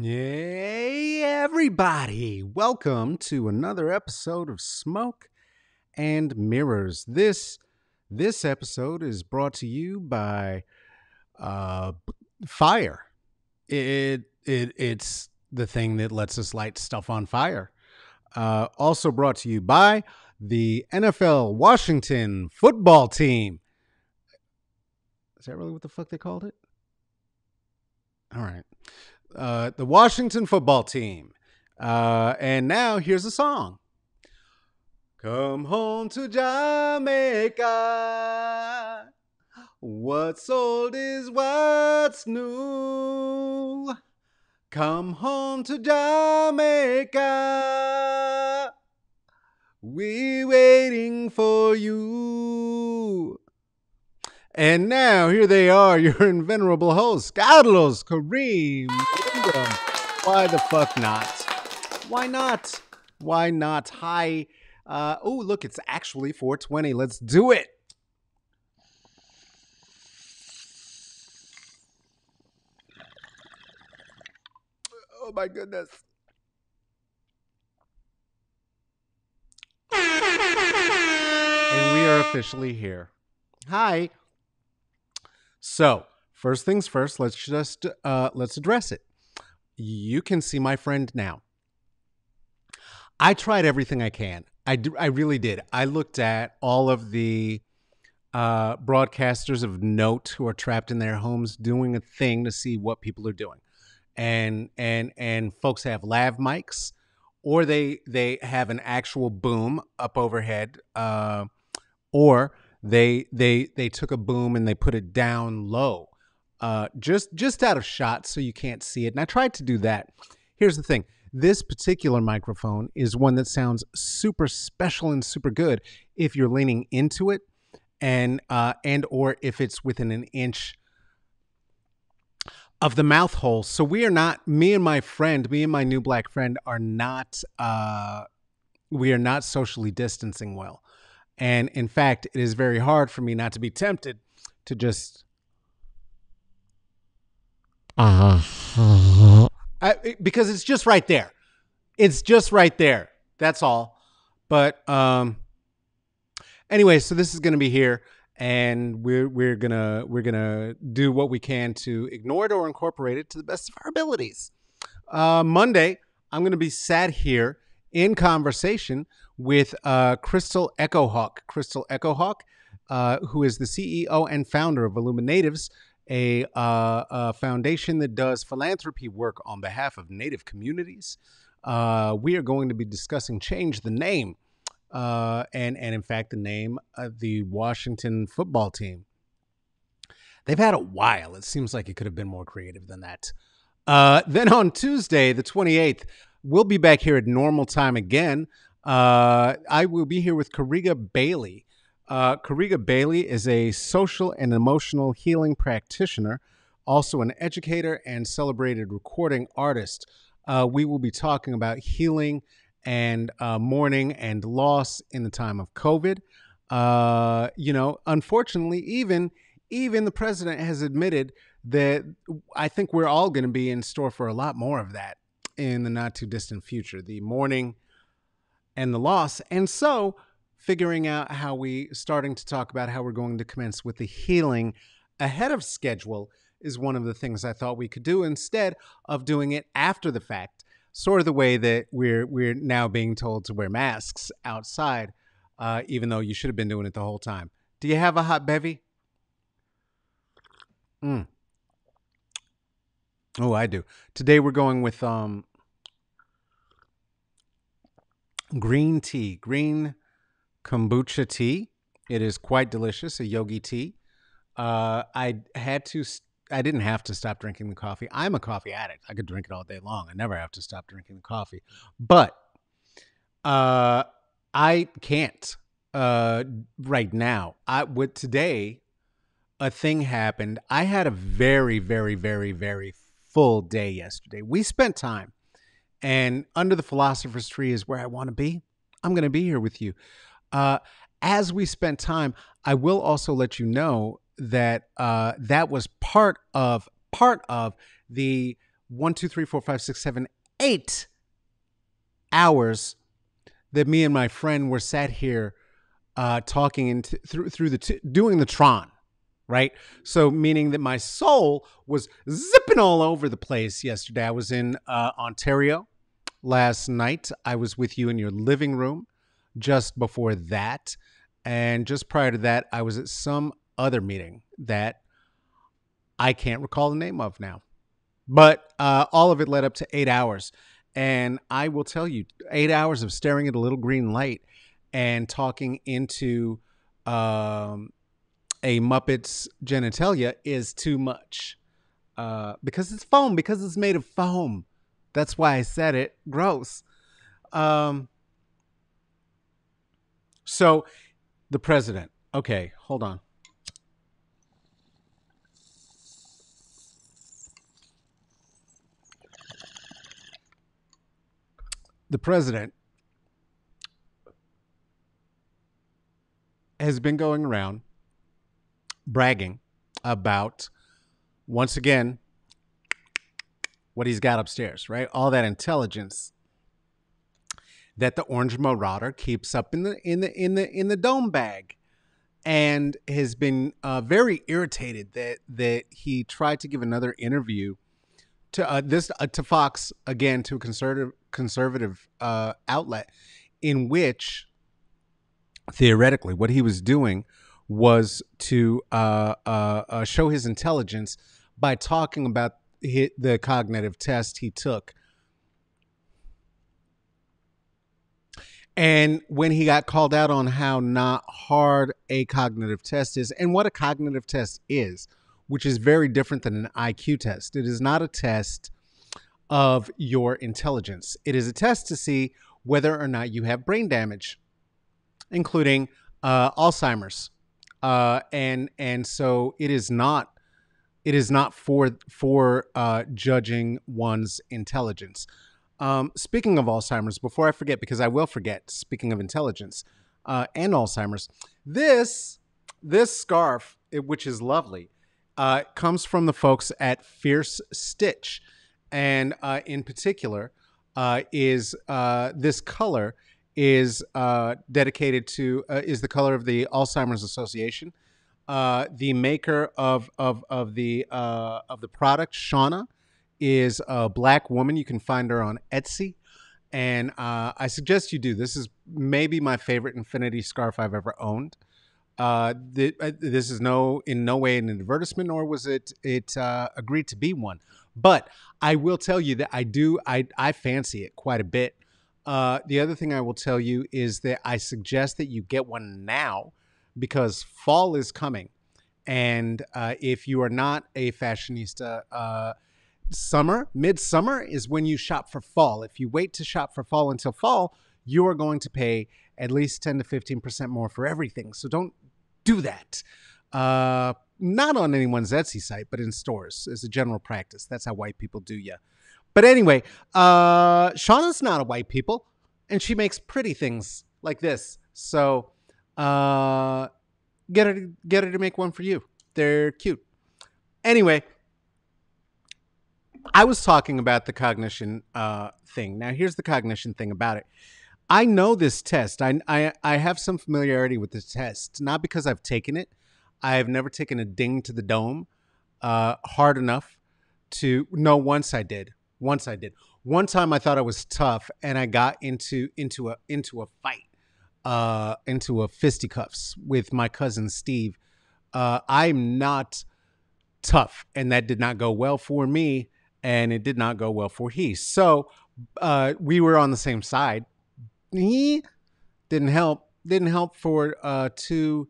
Hey, everybody. Welcome to another episode of Smoke and Mirrors. This this episode is brought to you by uh fire. It it it's the thing that lets us light stuff on fire. Uh also brought to you by the NFL Washington football team. Is that really what the fuck they called it? All right uh, the Washington football team. Uh, and now here's a song. Come home to Jamaica. What's old is what's new. Come home to Jamaica. We're waiting for you. And now here they are, your invenerable hosts, Carlos, Kareem. Why the fuck not? Why not? Why not? Hi. Uh, oh, look, it's actually 420. Let's do it. Oh my goodness. And we are officially here. Hi. So, first things first, let's just uh, let's address it. You can see my friend now. I tried everything I can. I, I really did. I looked at all of the uh, broadcasters of note who are trapped in their homes doing a thing to see what people are doing, and and and folks have lav mics, or they they have an actual boom up overhead, uh, or they they they took a boom and they put it down low uh just just out of shot so you can't see it. And i tried to do that. Here's the thing. This particular microphone is one that sounds super special and super good if you're leaning into it and uh and or if it's within an inch of the mouth hole. So we are not me and my friend me and my new black friend are not uh we are not socially distancing well and in fact, it is very hard for me not to be tempted to just. Uh-huh. I, because it's just right there. It's just right there. That's all. But um anyway, so this is going to be here and we're we're going to we're going to do what we can to ignore it or incorporate it to the best of our abilities. Uh Monday, I'm going to be sat here in conversation with uh, Crystal Echohawk. Crystal Echohawk, uh, who is the CEO and founder of Illuminatives, a, uh, a, foundation that does philanthropy work on behalf of Native communities. Uh, we are going to be discussing change the name, uh, and and in fact the name of the Washington football team. They've had a while. It seems like it could have been more creative than that. Uh, then on Tuesday, the 28th, we'll be back here at normal time again uh, I will be here with Kariga Bailey. Uh, Kariga Bailey is a social and emotional healing practitioner, also an educator and celebrated recording artist. Uh, we will be talking about healing and uh, mourning and loss in the time of COVID. Uh, you know, unfortunately, even even the president has admitted that I think we're all going to be in store for a lot more of that in the not too distant future. The mourning and the loss. And so, figuring out how we starting to talk about how we're going to commence with the healing ahead of schedule is one of the things I thought we could do instead of doing it after the fact, sort of the way that we're we're now being told to wear masks outside, uh, even though you should have been doing it the whole time. Do you have a hot bevy? Mm. Oh, I do. Today we're going with um green tea, green kombucha tea. It is quite delicious, a yogi tea. Uh, I had to, I didn't have to stop drinking the coffee. I'm a coffee addict. I could drink it all day long. I never have to stop drinking the coffee. But uh, I can't uh, right now. I with today, a thing happened. I had a very, very, very, very full day yesterday. We spent time and under the philosopher's tree is where I want to be. I'm going to be here with you. Uh, as we spent time, I will also let you know that uh, that was part of part of the one, two, three, four, five, six, seven, eight hours that me and my friend were sat here uh, talking into through through the t- doing the Tron, right? So meaning that my soul was zipping all over the place yesterday. I was in uh, Ontario last night. I was with you in your living room just before that, and just prior to that, I was at some other meeting that I can't recall the name of now. But uh, all of it led up to eight hours. And I will tell you, eight hours of staring at a little green light and talking into um, a Muppet's genitalia is too much. Uh, because it's foam, because it's made of foam. That's why I said it. Gross. Um, so, the president. Okay, hold on. the president has been going around bragging about once again what he's got upstairs, right? All that intelligence that the orange marauder keeps up in the in the in the in the dome bag and has been uh, very irritated that that he tried to give another interview to uh, this uh, to Fox again to a conservative conservative uh, outlet in which theoretically what he was doing was to uh, uh, uh show his intelligence by talking about the cognitive test he took. And when he got called out on how not hard a cognitive test is and what a cognitive test is, which is very different than an IQ test, it is not a test of your intelligence. It is a test to see whether or not you have brain damage, including uh, Alzheimer's, uh, and and so it is not it is not for for uh, judging one's intelligence. Um, speaking of Alzheimer's, before I forget, because I will forget. Speaking of intelligence uh, and Alzheimer's, this this scarf, which is lovely, uh, comes from the folks at Fierce Stitch and uh, in particular uh, is uh, this color is uh, dedicated to uh, is the color of the Alzheimer's Association. Uh, the maker of of of the of the product, Shauna, is a black woman. You can find her on Etsy, and I suggest you do. This is maybe my favorite infinity scarf I've ever owned. Uh, uh, this is no in no way an advertisement, nor was it it uh, agreed to be one. But I will tell you that I do I I fancy it quite a bit. Uh, the other thing I will tell you is that I suggest that you get one now because fall is coming, and uh, if you are not a fashionista, uh, summer midsummer is when you shop for fall. If you wait to shop for fall until fall, you are going to pay at least 10 to 15% more for everything. So don't do that. Uh, not on anyone's Etsy site, but in stores as a general practice. That's how white people do you. But anyway, uh, Shauna's not a white people, and she makes pretty things like this. So uh, get her to, get her to make one for you. They're cute. Anyway, I was talking about the cognition uh, thing. Now, here's the cognition thing about it. I know this test. I, I I have some familiarity with this test, not because I've taken it. I have never taken a ding to the dome uh, hard enough to no. Once I did. Once I did. One time I thought I was tough, and I got into into a into a fight, uh, into a fisticuffs with my cousin Steve. Uh, I'm not tough, and that did not go well for me, and it did not go well for he. So uh, we were on the same side he didn't help. Didn't help for uh, two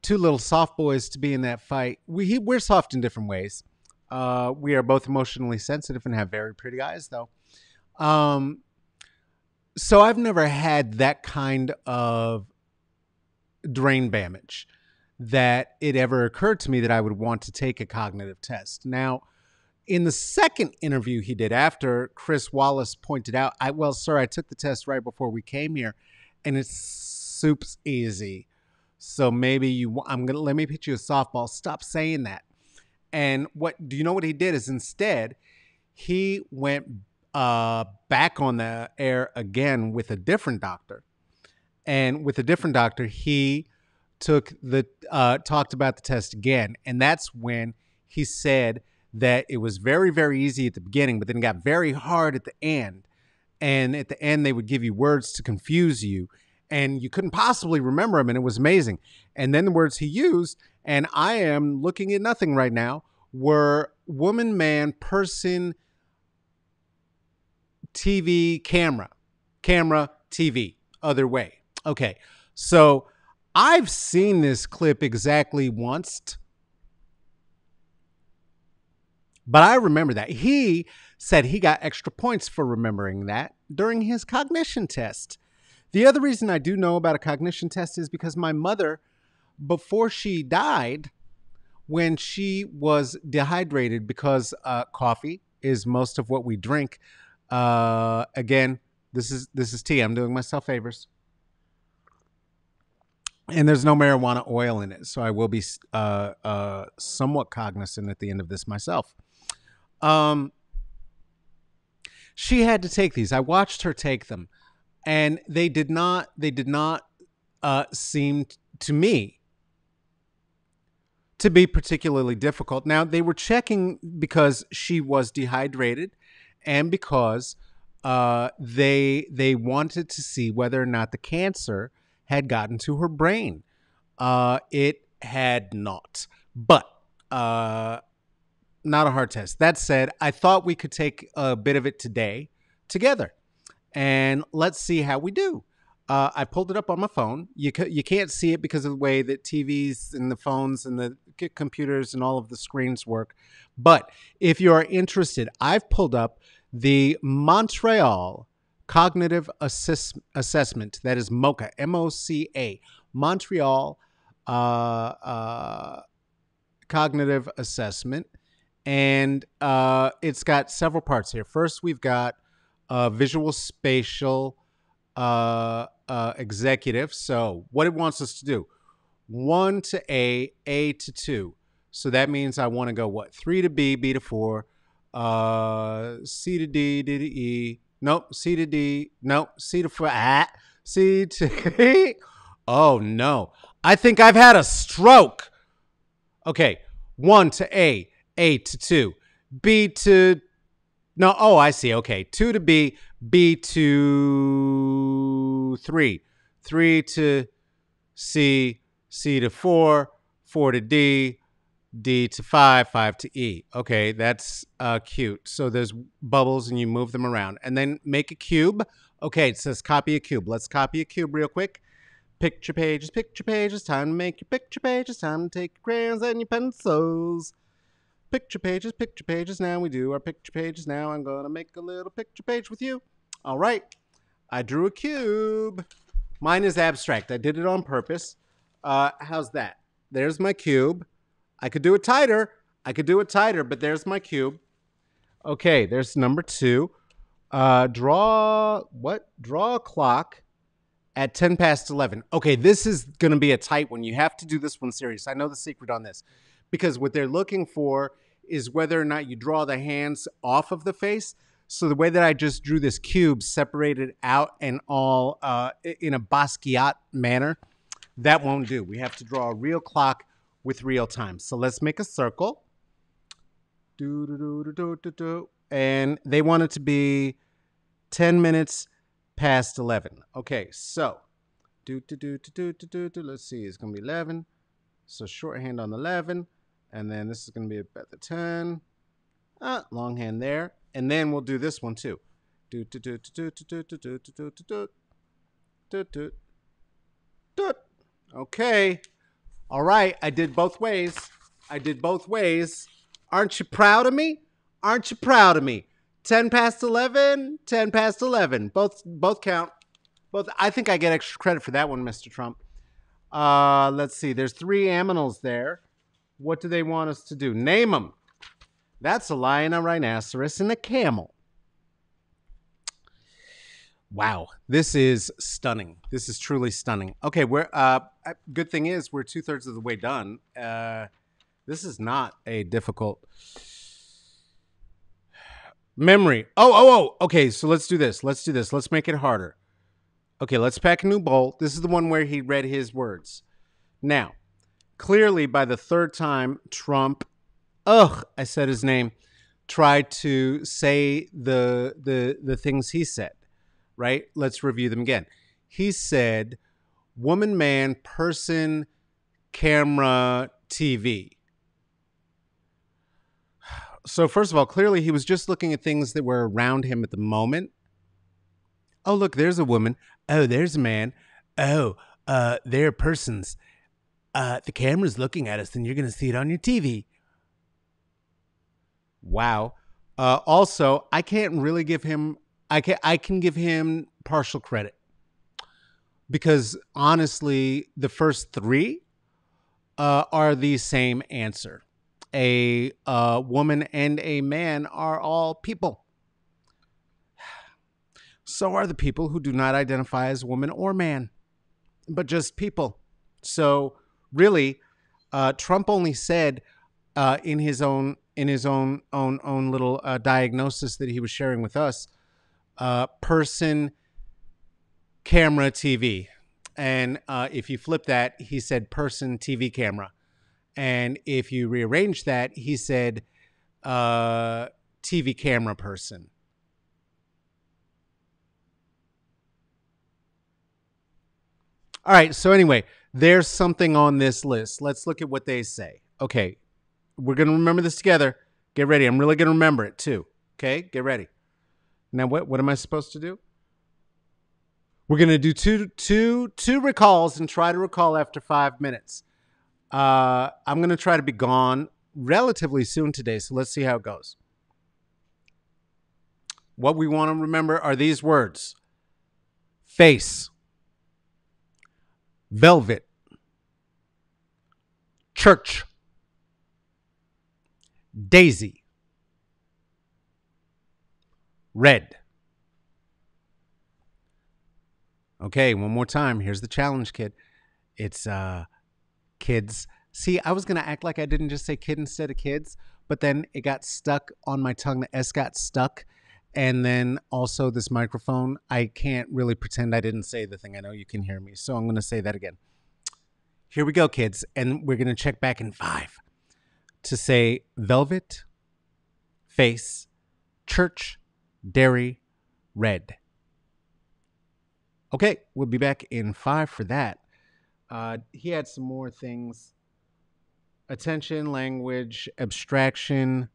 two little soft boys to be in that fight. We we're soft in different ways. Uh, we are both emotionally sensitive and have very pretty eyes, though. Um, so I've never had that kind of brain damage that it ever occurred to me that I would want to take a cognitive test. Now, in the second interview he did after Chris Wallace pointed out, I well, sir, I took the test right before we came here, and it's soup's easy. So maybe you, I'm gonna let me pitch you a softball. Stop saying that. And what do you know what he did is instead he went uh, back on the air again with a different doctor. And with a different doctor, he took the uh, talked about the test again, and that's when he said that it was very very easy at the beginning, but then got very hard at the end. And at the end, they would give you words to confuse you, and you couldn't possibly remember him, and it was amazing. And then the words he used, and I am looking at nothing right now, were woman, man, person, TV, camera, camera, TV, other way. Okay, so I've seen this clip exactly once, but I remember that. He said he got extra points for remembering that during his cognition test. The other reason I do know about a cognition test is because my mother, before she died, when she was dehydrated because uh, coffee is most of what we drink. Uh, again, this is this is tea. I'm doing myself favors, and there's no marijuana oil in it, so I will be uh, uh, somewhat cognizant at the end of this myself. Um, she had to take these. I watched her take them, and they did not. They did not uh, seem to me to be particularly difficult. Now, they were checking because she was dehydrated and because uh, they they wanted to see whether or not the cancer had gotten to her brain. Uh, it had not, but uh, not a hard test. That said, I thought we could take a bit of it today together, and let's see how we do. Uh, I pulled it up on my phone. You ca- you can't see it because of the way that TVs and the phones and the computers and all of the screens work. But if you are interested, I've pulled up the Montreal Cognitive Assess- Assessment. That is MOCA, M O C A, Montreal uh, uh, Cognitive Assessment. And uh, it's got several parts here. First, we've got visual spatial uh, uh, executive. So, what it wants us to do one to A, A to two. So that means I want to go what? Three to B, B to four, uh, C to D, D to E. Nope, C to D. Nope, C to four. Ah, C to E. Oh no, I think I've had a stroke. Okay, one to A, A to two, B to. No, oh, I see. Okay, two to B, B to three, three to C, C to four, four to D, D to five, five to E. Okay, that's uh, cute. So there's bubbles and you move them around. And then make a cube. Okay, it says copy a cube. Let's copy a cube real quick. Picture pages, picture pages. Time to make your picture pages. Time to take your crayons and your pencils. Picture pages, picture pages. Now we do our picture pages. Now I'm going to make a little picture page with you. All right. I drew a cube. Mine is abstract. I did it on purpose. Uh, how's that? There's my cube. I could do it tighter. I could do it tighter, but there's my cube. Okay, there's number two. Uh, draw what? Draw a clock at 10 past 11. Okay, this is going to be a tight one. You have to do this one serious. I know the secret on this because what they're looking for is whether or not you draw the hands off of the face. So the way that I just drew this cube separated out and all uh, in a Basquiat manner that won't do. We have to draw a real clock with real time. So let's make a circle. Do, do, do. And they want it to be 10 minutes past 11. Okay, so do, do, do, do, do, do, do, do. let's see, it's going to be 11. So shorthand on 11. And then this is going to be about the 10. Ah, longhand there. And then we'll do this one too. Okay. All right. I did both ways. I did both ways. Aren't you proud of me? Aren't you proud of me? 10 past 11, 10 past 11. Both both count. Both I think I get extra credit for that one, Mr. Trump. Uh, let's see. There's three aminals there. What do they want us to do? Name them. That's a lion, a rhinoceros, and a camel. Wow, this is stunning. This is truly stunning. Okay, we're uh, good thing is we're two thirds of the way done. Uh, This is not a difficult memory. Oh, oh, oh. Okay, so let's do this. Let's do this. Let's make it harder. Okay, let's pack a new bowl. This is the one where he read his words. Now, clearly by the third time, Trump, ugh, I said his name, tried to say the the the things he said. Right? Let's review them again. He said, "Woman, man, person, camera, TV." So first of all, clearly he was just looking at things that were around him at the moment. Oh, look, there's a woman. Oh, there's a man. Oh, uh, there are persons. Uh, the camera's looking at us, and you're going to see it on your TV. Wow. Uh, also, I can't really give him. I can I can give him partial credit because honestly, the first three uh, are the same answer a uh, woman and a man are all people. So are the people who do not identify as woman or man, but just people. So really, uh, Trump only said uh, in his own in his own own own little uh, diagnosis that he was sharing with us, uh, person, camera, TV, and uh, if you flip that, he said person, TV, camera. And if you rearrange that, he said uh, TV camera person. All right. So, anyway, there's something on this list. Let's look at what they say. Okay. We're going to remember this together. Get ready. I'm really going to remember it too. Okay. Get ready. Now, what, what am I supposed to do? We're going to do two, two, two recalls and try to recall after five minutes. Uh, I'm going to try to be gone relatively soon today, so let's see how it goes. What we want to remember are these words face, velvet, church, daisy, red. Okay, one more time. Here's the challenge, kid. It's uh kids. See, I was going to act like I didn't just say kid instead of kids, but then it got stuck on my tongue. The S got stuck. And then also this microphone, I can't really pretend I didn't say the thing. I know you can hear me. So I'm going to say that again. Here we go, kids. And we're going to check back in five to say velvet, face, church, dairy, red. Okay, we'll be back in five for that. Uh, he had some more things attention, language, abstraction,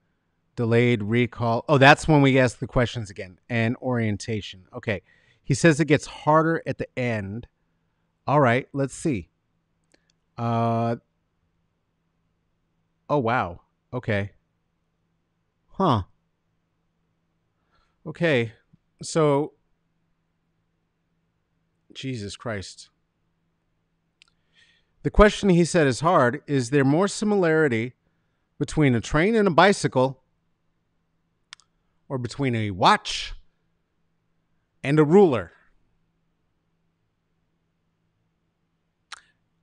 delayed recall. Oh, that's when we ask the questions again, and orientation. Okay. He says it gets harder at the end. All right, let's see. Uh, oh, wow. Okay. Huh. Okay. So, Jesus Christ. The question he said is hard. Is there more similarity between a train and a bicycle, or between a watch and a ruler?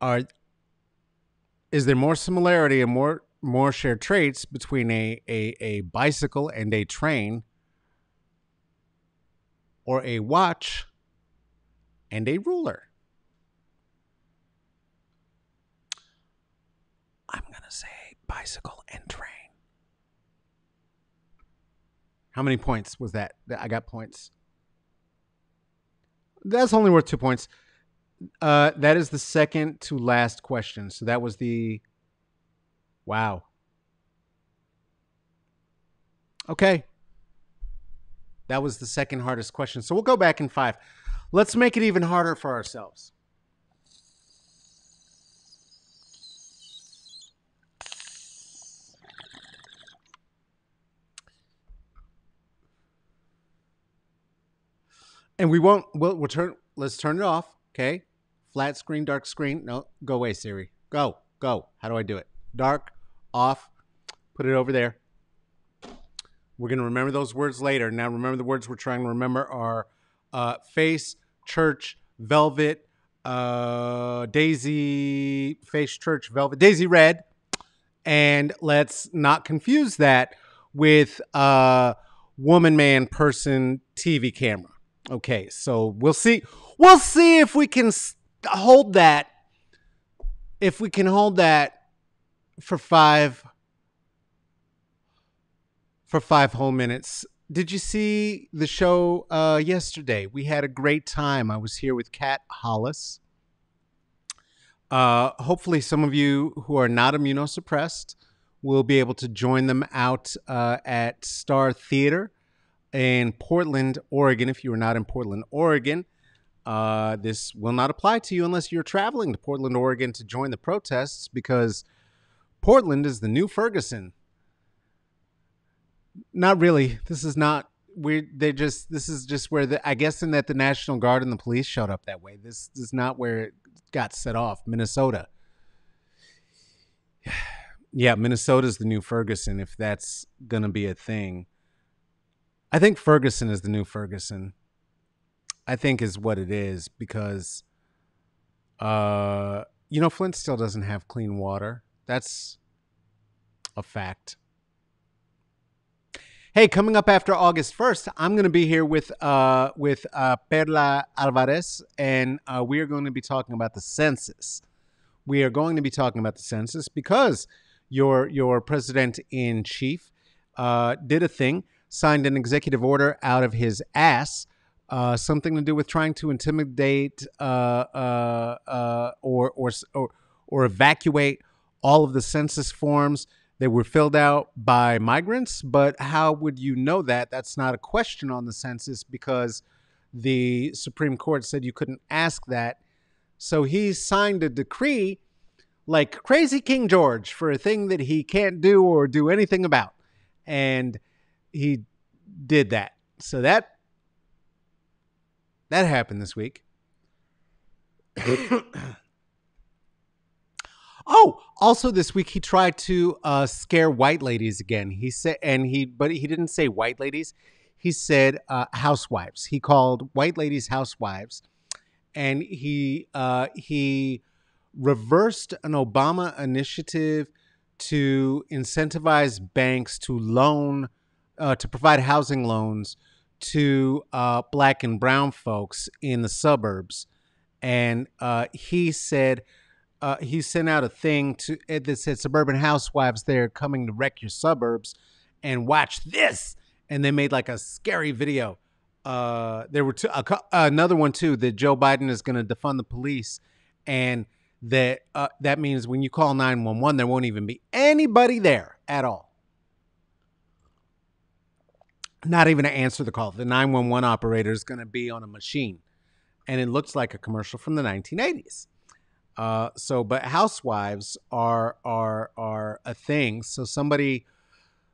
Are is there more similarity and more more shared traits between a, a, a bicycle and a train, or a watch and a ruler? I'm going to say bicycle and train. How many points was that? I got points. That's only worth two points. Uh, that is the second to last question. So that was the. Wow. Okay. That was the second hardest question. So we'll go back in five. Let's make it even harder for ourselves. And we won't. We'll, we'll turn. Let's turn it off. Okay. Flat screen, dark screen. No, go away, Siri. Go, go. How do I do it? Dark, off. Put it over there. We're gonna remember those words later. Now, remember the words we're trying to remember are uh, face, church, velvet, uh, daisy, face, church, velvet, daisy red, And let's not confuse that with uh woman, man, person, TV camera. Okay, so we'll see. We'll see if we can hold that. If we can hold that for five for five whole minutes. Did you see the show uh, yesterday? We had a great time. I was here with Kat Hollis. Uh, hopefully, some of you who are not immunosuppressed will be able to join them out uh, at Star Theater in Portland, Oregon. If you are not in Portland, Oregon, uh, this will not apply to you unless you're traveling to Portland, Oregon to join the protests because Portland is the new Ferguson. Not really. This is not we they just this is just where the I guess in that the National Guard and the police showed up that way. This, is not where it got set off. Minnesota. Yeah, Minnesota's the new Ferguson if that's going to be a thing. I think Ferguson is the new Ferguson. I think is what it is because uh you know Flint still doesn't have clean water. That's a fact. Hey, coming up after August 1st, I'm going to be here with uh, with uh, Perla Alvarez, and uh, we are going to be talking about the census. We are going to be talking about the census because your your president in chief uh, did a thing, signed an executive order out of his ass, uh, something to do with trying to intimidate uh, or, or or or evacuate all of the census forms that were filled out by migrants, but how would you know that? That's not a question on the census because the Supreme Court said you couldn't ask that. So he signed a decree like crazy King George for a thing that he can't do or do anything about. And he did that. So that that happened this week. Oh, also this week he tried to uh, scare white ladies again. He said, and he, but he didn't say white ladies. He said uh, housewives. He called white ladies housewives, and he uh, he reversed an Obama initiative to incentivize banks to loan uh, to provide housing loans to uh, black and brown folks in the suburbs, and uh, he said uh, he sent out a thing to that said suburban housewives they're coming to wreck your suburbs and watch this. And they made like a scary video. Uh, there were two, uh, another one too that joe biden is going to defund the police. And that uh, that means when you call 911 there won't even be anybody there at all not even to answer the call the 911 operator is going to be on a machine and it looks like a commercial from the 1980s uh, so, but housewives are are are a thing. So somebody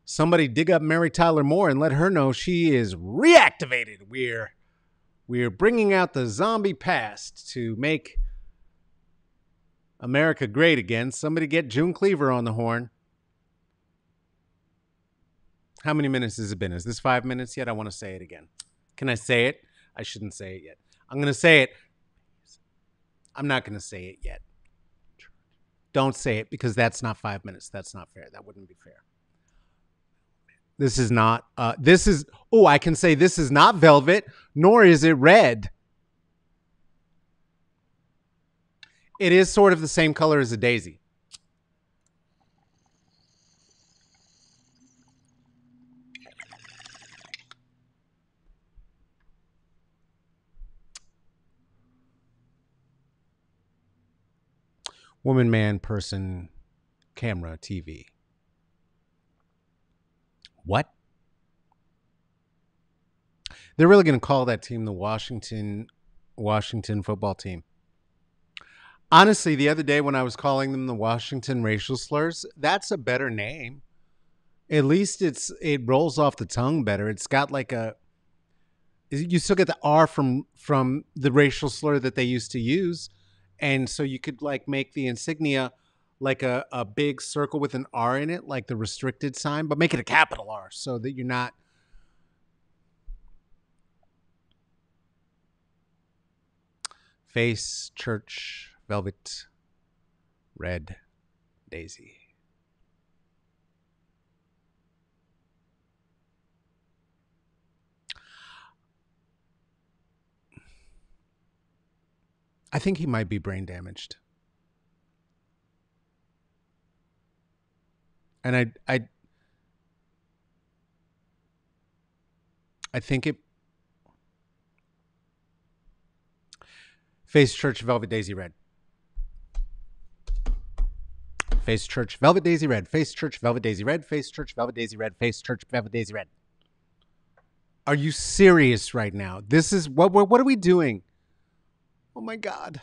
somebody dig up Mary Tyler Moore and let her know she is reactivated. We're we're bringing out the zombie past to make America great again. Somebody get June Cleaver on the horn. How many minutes has it been? Is this five minutes yet? I want to say it again. Can I say it? I shouldn't say it yet. I'm going to say it. I'm not going to say it yet. Don't say it because that's not five minutes. That's not fair. That wouldn't be fair. This is not, uh, this is, oh, I can say this is not velvet, nor is it red. It is sort of the same color as a daisy. Woman, man, person, camera, TV. What? They're really going to call that team the Washington Washington football team. Honestly, the other day when I was calling them the Washington racial slurs, that's a better name. At least it's it rolls off the tongue better. It's got like a you still get the R from from the racial slur that they used to use, and so you could like make the insignia like a, a big circle with an R in it, like the restricted sign, but make it a capital R so that you're not face, church, velvet, red, daisy. I think he might be brain damaged. And I I I think it Face Church Velvet Daisy Red. Face Church Velvet Daisy Red. Face Church Velvet Daisy Red. Face Church Velvet Daisy Red. Face Church Velvet Daisy Red. Are you serious right now? This is what what, what are we doing? Oh my god.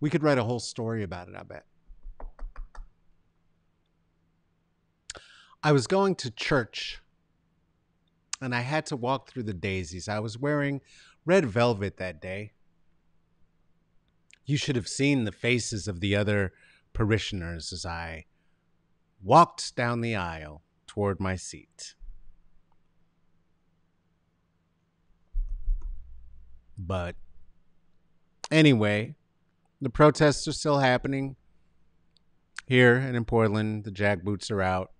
We could write a whole story about it, I bet. I was going to church and I had to walk through the daisies. I was wearing red velvet that day. You should have seen the faces of the other parishioners as I walked down the aisle toward my seat. But anyway, the protests are still happening here and in Portland. The jack boots are out.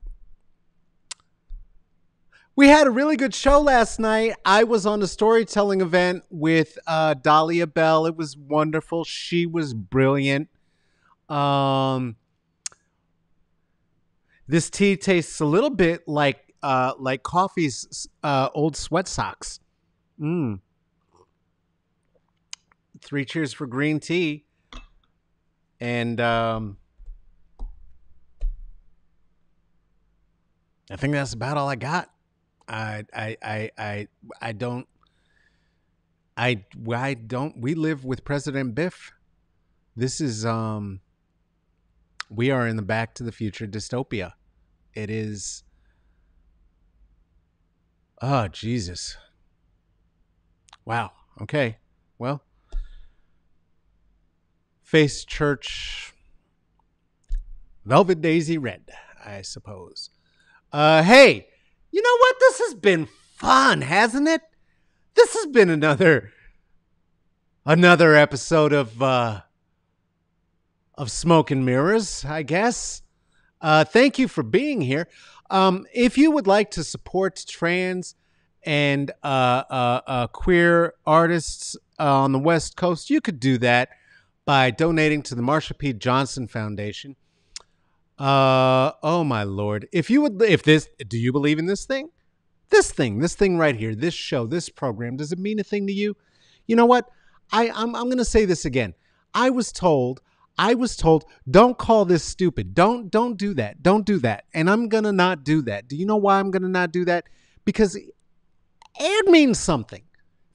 We had a really good show last night. I was on a storytelling event with uh, Dahlia Belle. It was wonderful. She was brilliant. Um, this tea tastes a little bit like uh, like coffee's uh, old sweat socks. Mm. Three cheers for green tea. And um, I think that's about all I got. I I I I I don't I I don't we live with President Biff. This is um we are in the back to the future dystopia. It is Oh Jesus. Wow. Okay. Well, Face Church Velvet Daisy Red, I suppose. Uh hey, you know what? This has been fun, hasn't it? This has been another another episode of uh of Smoke and Mirrors, I guess. Uh thank you for being here. Um if you would like to support trans and uh, uh, uh, queer artists on the West Coast, you could do that by donating to the Marsha P. Johnson Foundation. Uh oh my lord. If you would if this do you believe in this thing? This thing, this thing right here, this show, this program, does it mean a thing to you? You know what? I I'm I'm going to say this again. I was told I was told don't call this stupid. Don't don't do that. Don't do that. And I'm going to not do that. Do you know why I'm going to not do that? Because it means something.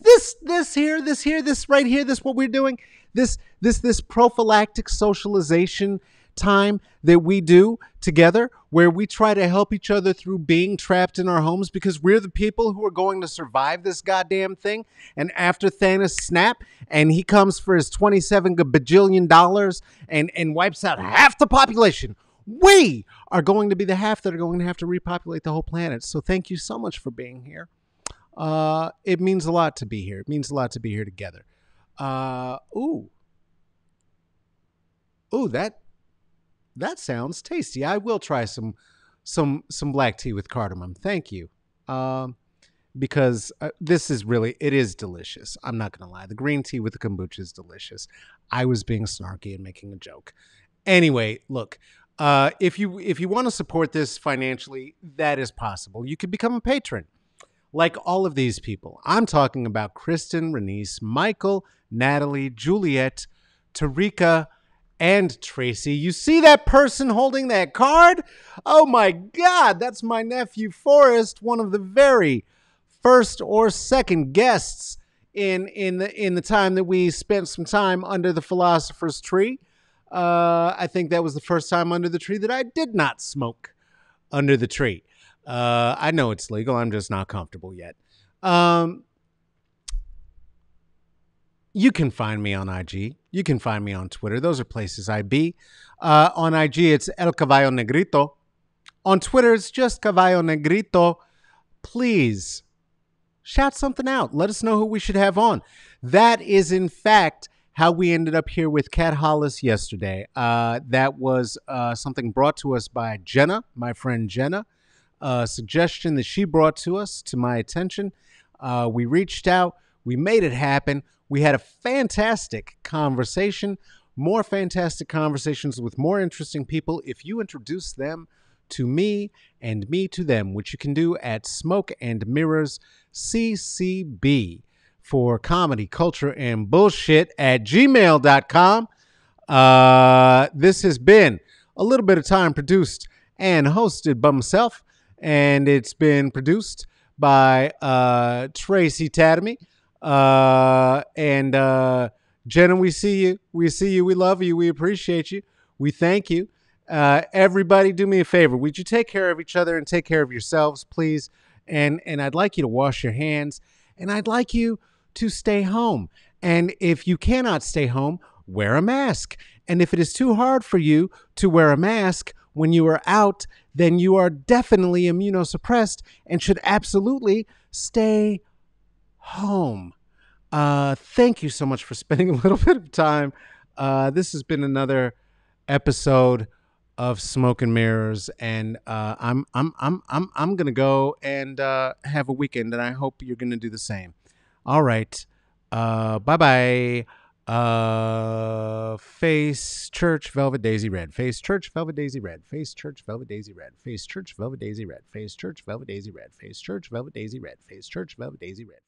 This this here, this here, this right here, this what we're doing. This this this prophylactic socialization time that we do together where we try to help each other through being trapped in our homes because we're the people who are going to survive this goddamn thing. And after Thanos snap and he comes for his 27 bajillion dollars and, and wipes out half the population, we are going to be the half that are going to have to repopulate the whole planet. So thank you so much for being here. Uh, it means a lot to be here. It means a lot to be here together. Uh, ooh. Ooh, that that sounds tasty. I will try some some some black tea with cardamom. Thank you. Um, because uh, this is really it is delicious. I'm not gonna lie. The green tea with the kombucha is delicious. I was being snarky and making a joke. Anyway, look. Uh, if you if you want to support this financially, that is possible. You could become a patron, like all of these people. I'm talking about Kristen, Renice, Michael, Natalie, Juliet, Tarika, and Tracy. You see that person holding that card? Oh my God, that's my nephew Forrest, one of the very first or second guests in in the in the time that we spent some time under the philosopher's tree. Uh, I think that was the first time under the tree that I did not smoke under the tree. Uh, I know it's legal. I'm just not comfortable yet. Um, you can find me on IG. You can find me on Twitter. Those are places I be. Uh, on IG, it's El Caballo Negrito. On Twitter, it's just Caballo Negrito. Please shout something out. Let us know who we should have on. That is, in fact, how we ended up here with Cat Hollis yesterday. Uh, that was uh, something brought to us by Jenna, my friend Jenna, a suggestion that she brought to us to my attention. Uh, we reached out, we made it happen. We had a fantastic conversation, more fantastic conversations with more interesting people. If you introduce them to me and me to them, which you can do at Smoke and Mirrors CCB for comedy, culture, and bullshit at gmail.com. Uh, this has been a little bit of time produced and hosted by myself, and it's been produced by uh, Tracy Tatamy. Uh, and uh, Jenna, we see you. We see you. We love you. We appreciate you. We thank you. Uh, everybody, do me a favor. Would you take care of each other and take care of yourselves, please? And and I'd like you to wash your hands, and I'd like you to stay home. And if you cannot stay home, wear a mask. And if it is too hard for you to wear a mask when you are out, then you are definitely immunosuppressed and should absolutely stay home. Uh, thank you so much for spending a little bit of time. Uh, this has been another episode of Smoke and Mirrors, and uh, I'm I'm I'm I'm I'm gonna go and uh, have a weekend, and I hope you're gonna do the same. All right, uh, bye bye. Uh, face church velvet daisy red. Face church velvet daisy red. Face church velvet daisy red. Face church velvet daisy red. Face church velvet daisy red. Face church velvet daisy red. Face church velvet daisy red.